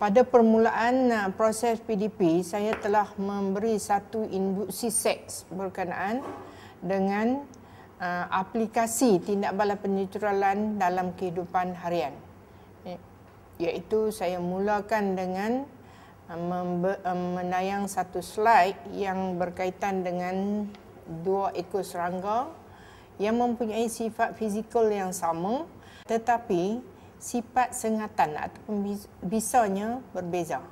pada permulaan uh, proses PDP, saya telah memberi satu induksi seks berkenaan dengan uh, aplikasi tindak balas penetralan dalam kehidupan harian. Iaitu saya mulakan dengan uh, menayang satu slide yang berkaitan dengan dua ekor serangga yang mempunyai sifat fizikal yang sama tetapi sifat sengatan ataupun bisanya berbeza.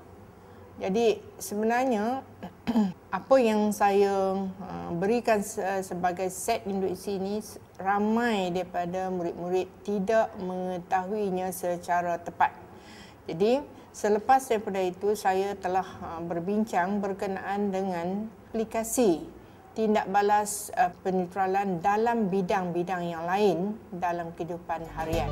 Jadi sebenarnya apa yang saya uh, berikan sebagai set induksi ini ramai daripada murid-murid tidak mengetahuinya secara tepat. Jadi selepas daripada itu saya telah uh, berbincang berkenaan dengan aplikasi tindak balas uh, penetralan dalam bidang-bidang yang lain dalam kehidupan harian.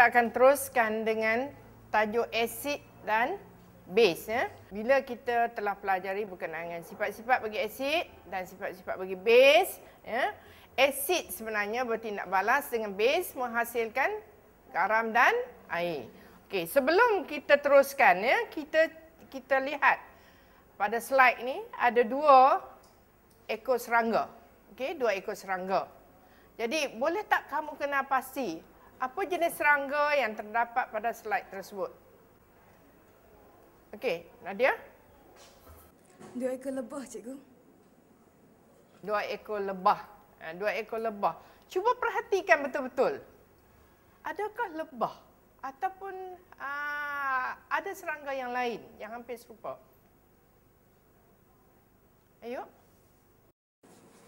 Kita akan teruskan dengan tajuk asid dan base ya. Bila kita telah pelajari berkenaan dengan sifat-sifat bagi asid dan sifat-sifat bagi base ya. Asid sebenarnya bertindak balas dengan base menghasilkan garam dan air. Okey, sebelum kita teruskan ya, kita kita lihat pada slide ni ada dua ekor serangga. Okey, dua ekor serangga. Jadi, boleh tak kamu kenal pasti apa jenis serangga yang terdapat pada slide tersebut? Okey, Nadia? Dua ekor lebah, cikgu. Dua ekor lebah. Ha, dua ekor lebah. Cuba perhatikan betul-betul. Adakah lebah ataupun aa, ada serangga yang lain yang hampir serupa? Ayo.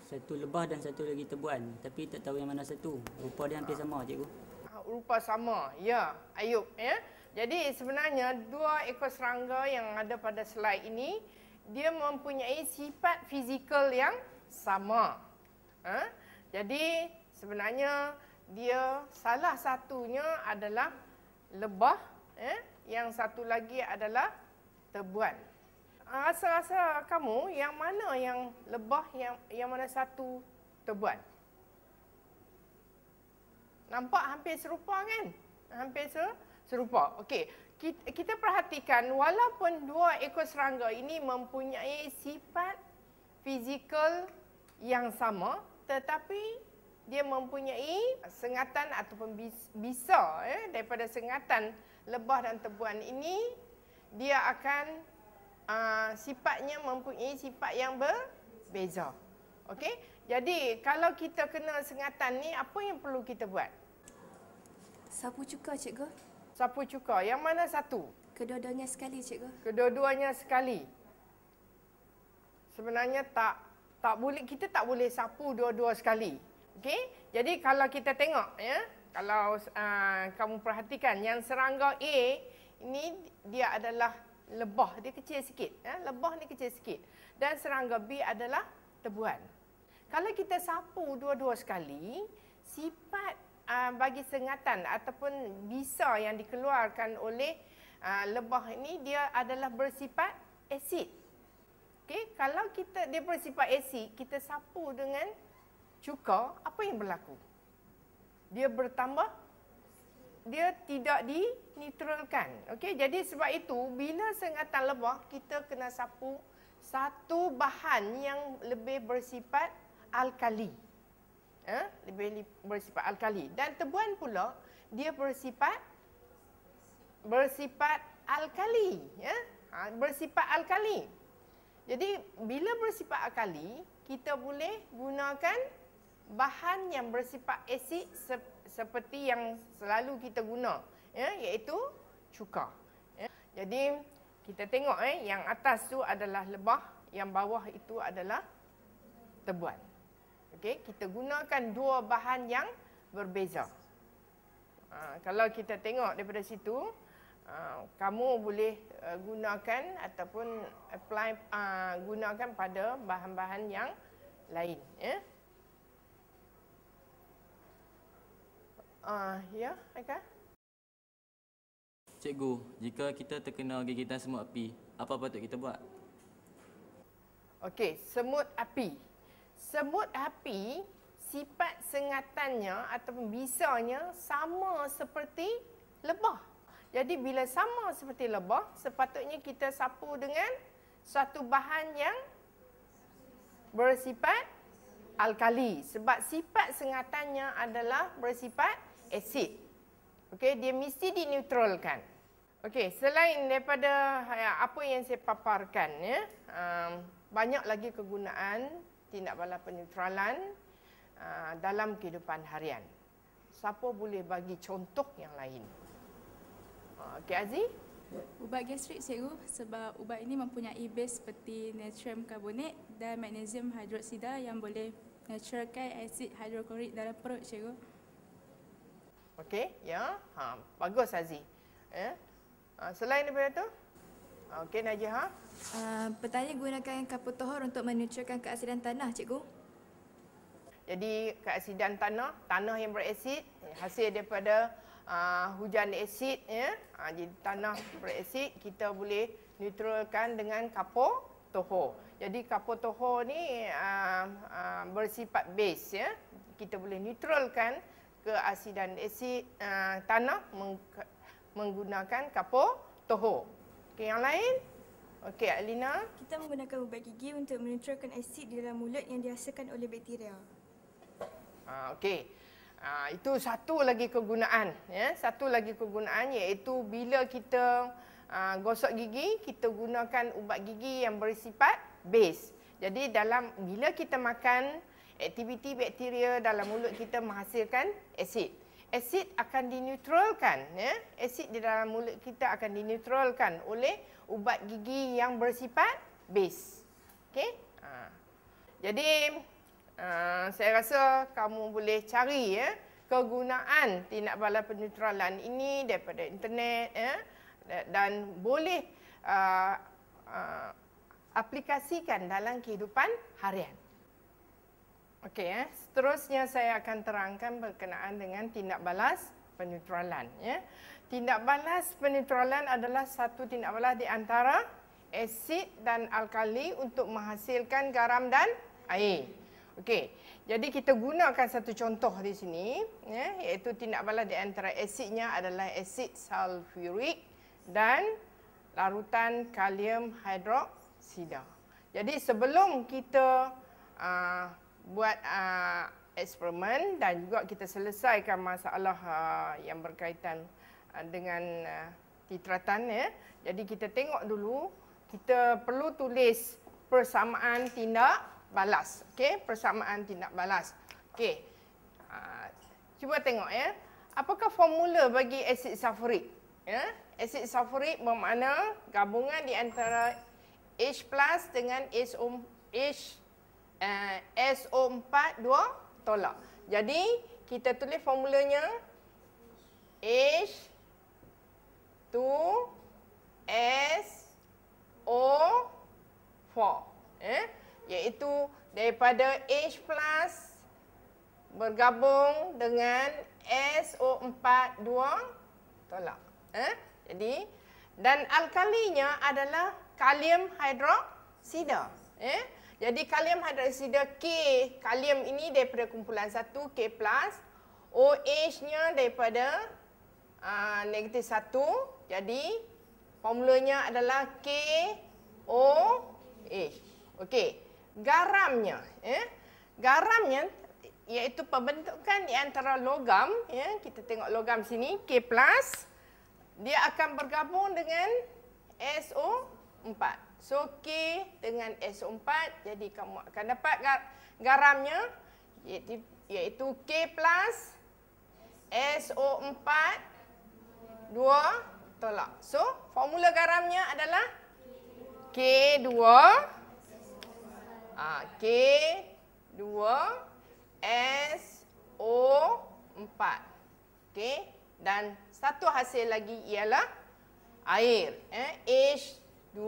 Satu lebah dan satu lagi tebuan. Tapi tak tahu yang mana satu. Rupa dia hampir sama, cikgu rupa sama. Ya, Ayub. Ya. Jadi sebenarnya dua ekor serangga yang ada pada slide ini, dia mempunyai sifat fizikal yang sama. Ha? Jadi sebenarnya dia salah satunya adalah lebah, ya? yang satu lagi adalah tebuan. Rasa-rasa kamu yang mana yang lebah, yang yang mana satu tebuan? Nampak hampir serupa kan? Hampir serupa. Okey. Kita perhatikan walaupun dua ekor serangga ini mempunyai sifat fizikal yang sama tetapi dia mempunyai sengatan ataupun bisa eh, daripada sengatan lebah dan tebuan ini dia akan uh, sifatnya mempunyai sifat yang berbeza. Okey. Jadi kalau kita kena sengatan ni apa yang perlu kita buat? Sapu cuka, cikgu. Sapu cuka. Yang mana satu? Kedua-duanya sekali, cikgu. Kedua-duanya sekali. Sebenarnya tak tak boleh kita tak boleh sapu dua-dua sekali. Okey? Jadi kalau kita tengok ya, kalau uh, kamu perhatikan yang serangga A ini dia adalah lebah, dia kecil sikit, ya. Lebah ni kecil sikit. Dan serangga B adalah tebuan. Kalau kita sapu dua-dua sekali, sifat uh, bagi sengatan ataupun bisa yang dikeluarkan oleh uh, lebah ini dia adalah bersifat asid. Okey, kalau kita dia bersifat asid, kita sapu dengan cuka, apa yang berlaku? Dia bertambah dia tidak dinetralkan. Okey, jadi sebab itu bila sengatan lebah kita kena sapu satu bahan yang lebih bersifat alkali eh, lebih bersifat alkali. Dan tebuan pula dia bersifat bersifat alkali ya? Ha, bersifat alkali. Jadi bila bersifat alkali kita boleh gunakan bahan yang bersifat asid se- seperti yang selalu kita guna ya? Iaitu cuka ya. jadi kita tengok eh yang atas tu adalah lebah yang bawah itu adalah tebuan Okey, kita gunakan dua bahan yang berbeza. Ha, kalau kita tengok daripada situ, ha, kamu boleh uh, gunakan ataupun apply uh, gunakan pada bahan-bahan yang lain, ya. Uh, ya, Aika? Cikgu, jika kita terkena gigitan semut api, apa patut kita buat? Okey, semut api semut api sifat sengatannya atau bisanya sama seperti lebah. Jadi bila sama seperti lebah, sepatutnya kita sapu dengan satu bahan yang bersifat alkali sebab sifat sengatannya adalah bersifat asid. Okey, dia mesti dineutralkan. Okey, selain daripada ha, apa yang saya paparkan ya, um, banyak lagi kegunaan tindak bala peneutralan uh, dalam kehidupan harian. Siapa boleh bagi contoh yang lain? Uh, Okey Aziz? Ubat gastrik cikgu sebab ubat ini mempunyai base seperti natrium karbonat dan magnesium hidroksida yang boleh naturalkan asid hidroklorik dalam perut cikgu. Okey, ya. Ha, bagus Aziz. Ya. Ha, selain daripada tu? Okey Najih ha? Uh, petani gunakan kapur tohor untuk menutralkan keasidan tanah, cikgu. Jadi keasidan tanah, tanah yang berasid hasil daripada uh, hujan asid ya. Uh, jadi tanah berasid kita boleh neutralkan dengan kapur toho. Jadi kapur toho ni uh, uh, bersifat base ya. Kita boleh neutralkan keasidan asid uh, tanah meng menggunakan kapur toho. Okey yang lain? Okey Alina. Kita menggunakan ubat gigi untuk menetralkan asid di dalam mulut yang dihasilkan oleh bakteria. Uh, Okey. Uh, itu satu lagi kegunaan ya satu lagi kegunaan iaitu bila kita uh, gosok gigi kita gunakan ubat gigi yang bersifat base jadi dalam bila kita makan aktiviti bakteria dalam mulut kita menghasilkan asid asid akan dineutralkan ya asid di dalam mulut kita akan dineutralkan oleh ubat gigi yang bersifat base okey uh. jadi Uh, saya rasa kamu boleh cari ya kegunaan tindak bala peneutralan ini daripada internet ya dan boleh uh, uh, aplikasikan dalam kehidupan harian. Okey ya, seterusnya saya akan terangkan berkenaan dengan tindak balas peneutralan ya. Tindak balas peneutralan adalah satu tindak balas di antara asid dan alkali untuk menghasilkan garam dan air. Okey. Jadi kita gunakan satu contoh di sini ya iaitu tindak balas di antara asidnya adalah asid sulfurik dan larutan kalium hidroksida. Jadi sebelum kita uh, buat uh, eksperimen dan juga kita selesaikan masalah uh, yang berkaitan uh, dengan uh, titratan ya. Jadi kita tengok dulu kita perlu tulis persamaan tindak balas. Okey, persamaan tindak balas. Okey. Uh, cuba tengok ya. Apakah formula bagi asid sulfurik? Ya, asid sulfurik bermakna gabungan di antara H+ dengan SO H uh, SO4 dua tolak. Jadi, kita tulis formulanya H 2 S O 4. Eh? iaitu daripada H plus bergabung dengan SO4 dua tolak. Eh? Jadi dan alkalinya adalah kalium hidroksida. Eh? Jadi kalium hidroksida K, kalium ini daripada kumpulan satu K plus, OH-nya daripada uh, negatif satu. Jadi formulanya adalah K O H. Okey garamnya ya. Garamnya iaitu pembentukan di antara logam ya. Kita tengok logam sini K+ dia akan bergabung dengan SO4 So K dengan SO4 jadi kamu akan dapat gar garamnya iaitu, iaitu K plus SO4 2 tolak. So formula garamnya adalah K2 K2 SO4 okay. dan satu hasil lagi ialah air eh? H2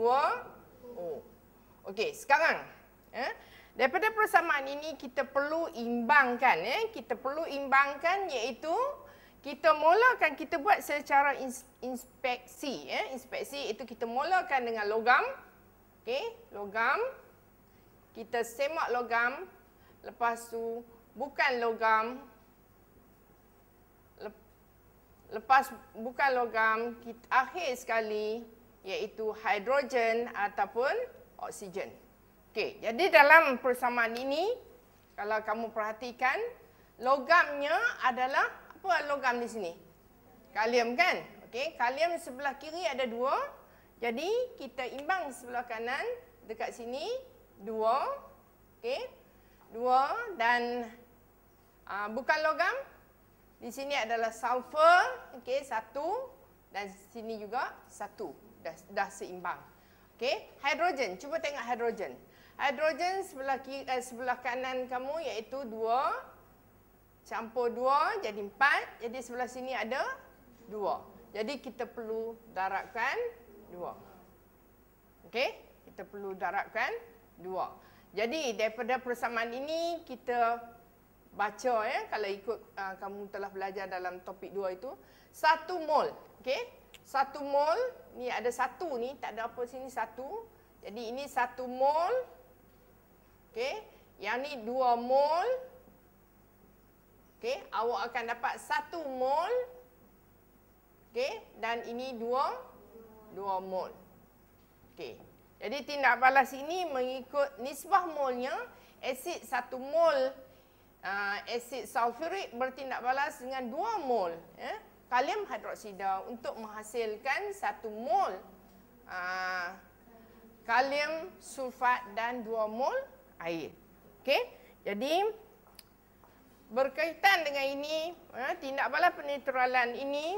Okey, sekarang eh, daripada persamaan ini kita perlu imbangkan. Eh, kita perlu imbangkan iaitu kita mulakan, kita buat secara inspeksi. Eh. Inspeksi itu kita mulakan dengan logam. Okey, logam. Kita semak logam. Lepas tu bukan logam. Lepas bukan logam, kita akhir sekali iaitu hidrogen ataupun oksigen. Okey, jadi dalam persamaan ini kalau kamu perhatikan logamnya adalah apa logam di sini? Kalium kan? Okey, kalium sebelah kiri ada dua. Jadi kita imbang sebelah kanan dekat sini dua. Okey. Dua dan uh, bukan logam di sini adalah sulfur, okey, satu dan sini juga satu. Dah, dah seimbang. Okey, hidrogen. Cuba tengok hidrogen. Hidrogen sebelah kiri, eh, sebelah kanan kamu iaitu dua. Campur dua jadi empat. Jadi sebelah sini ada dua. Jadi kita perlu darabkan dua. Okey, kita perlu darabkan dua. Jadi daripada persamaan ini kita baca ya kalau ikut uh, kamu telah belajar dalam topik dua itu satu mol okey satu mol ni ada satu ni tak ada apa sini satu. Jadi ini satu mol okey. Yang ni dua mol okey. Awak akan dapat satu mol okey. Dan ini dua dua mol okey. Jadi tindak balas ini mengikut nisbah molnya asid satu mol uh, asid sulfurik bertindak balas dengan 2 mol ya, kalium hidroksida untuk menghasilkan 1 mol uh, kalium sulfat dan 2 mol air. Okey. Jadi berkaitan dengan ini, ya, tindak balas penetralan ini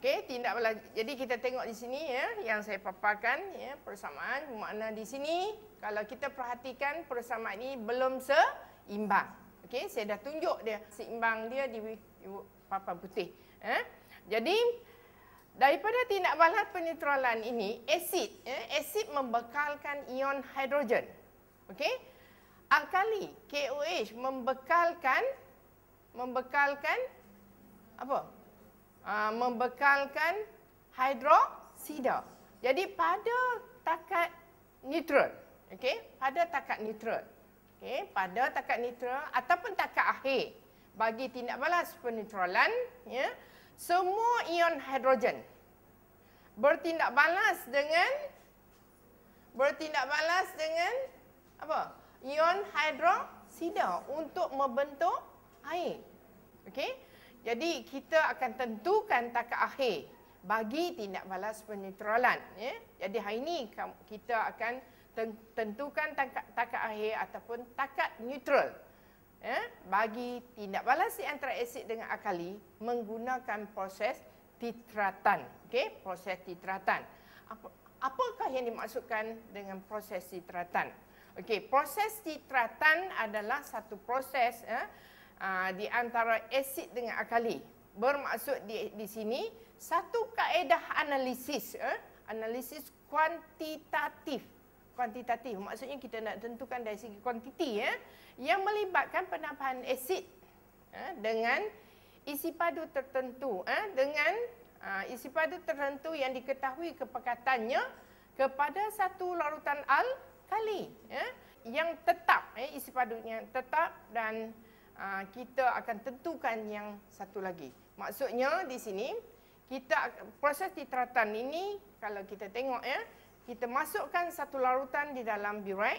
Okey, tindak balas. Jadi kita tengok di sini ya yang saya paparkan ya persamaan makna di sini kalau kita perhatikan persamaan ini belum se imbang. Okey, saya dah tunjuk dia seimbang dia di papan putih. Eh? Jadi daripada tindak balas penetralan ini, asid, eh, asid membekalkan ion hidrogen. Okey? Alkali, KOH membekalkan membekalkan apa? Uh, membekalkan hidroksida. Jadi pada takat neutral, okey? Pada takat neutral okay, pada takat neutral ataupun takat akhir bagi tindak balas penetralan ya semua ion hidrogen bertindak balas dengan bertindak balas dengan apa? Ion hidroksida untuk membentuk air. Okey? Jadi kita akan tentukan takat akhir bagi tindak balas penetralan ya. Jadi hari ini kita akan tentukan takat, takat akhir ataupun takat neutral ya, bagi tindak balas antara asid dengan alkali menggunakan proses titratan. Okay, proses titratan. Apa, apakah yang dimaksudkan dengan proses titratan? Okay, proses titratan adalah satu proses ya, di antara asid dengan alkali. Bermaksud di, di sini satu kaedah analisis, ya, analisis kuantitatif kuantitatif. Maksudnya kita nak tentukan dari segi kuantiti ya, yang melibatkan penambahan asid ya, dengan isi padu tertentu ya, dengan uh, isi padu tertentu yang diketahui kepekatannya kepada satu larutan alkali ya, yang tetap ya, isi padunya tetap dan uh, kita akan tentukan yang satu lagi. Maksudnya di sini kita proses titratan ini kalau kita tengok ya kita masukkan satu larutan di dalam birek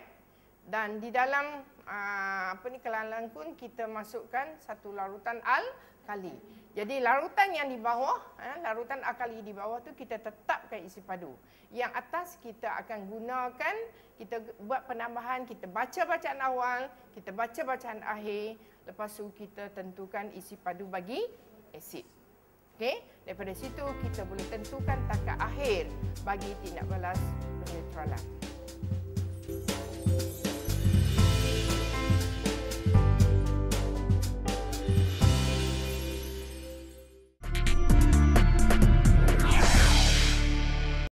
dan di dalam aa, ah, apa ni kelalan pun kita masukkan satu larutan alkali. Jadi larutan yang di bawah, eh, larutan alkali di bawah tu kita tetapkan isi padu. Yang atas kita akan gunakan, kita buat penambahan, kita baca bacaan awal, kita baca bacaan akhir, lepas tu kita tentukan isi padu bagi asid. Okey, daripada situ kita boleh tentukan takat akhir bagi tindak balas penetralan.